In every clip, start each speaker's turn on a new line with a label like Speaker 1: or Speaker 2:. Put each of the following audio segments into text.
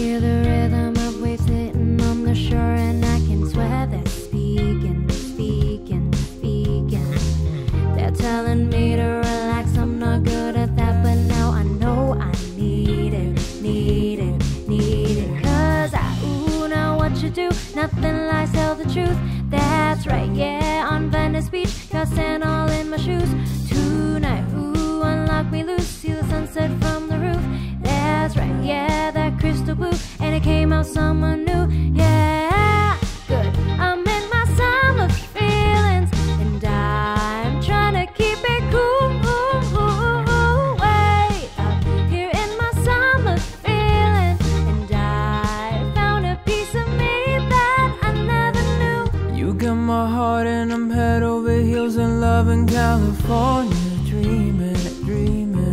Speaker 1: hear the rhythm of waves hitting on the shore, and I can swear they're speaking, speaking, speaking. They're telling me to relax, I'm not good at that, but now I know I need it, need it, need it. Cause I, ooh, now what you do, nothing lies, tell the truth. That's right, yeah, on Venice Beach, sand all in my shoes. My summer feelings and I'm tryna keep it cool here in my summer feelings and I found a piece of me that I never knew
Speaker 2: You come my heart and I'm head over heels in love in California. Dreaming, dreaming.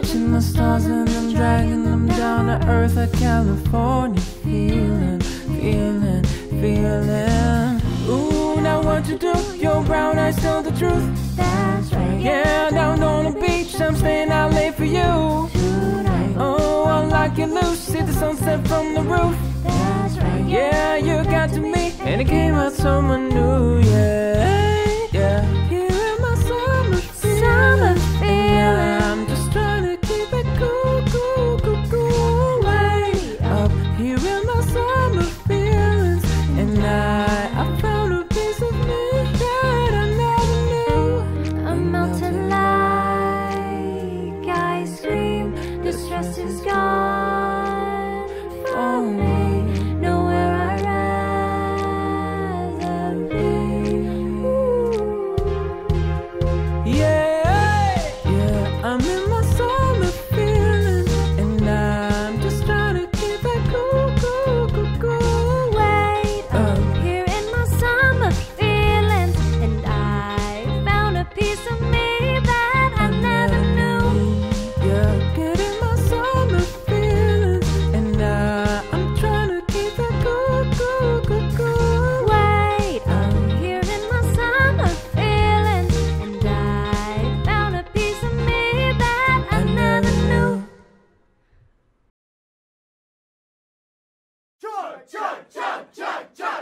Speaker 2: Touching the stars and I'm dragging them down to earth like California. Feeling, feeling, feeling. Ooh, now what you do? Your brown eyes tell the truth.
Speaker 1: That's right,
Speaker 2: Yeah, down on the beach, I'm staying out late for you.
Speaker 1: tonight.
Speaker 2: Oh, I like you loose, see the sunset from the roof.
Speaker 1: That's right,
Speaker 2: Yeah, you got to me, and it came out so new,
Speaker 3: chug, chug, chug, chug, chug,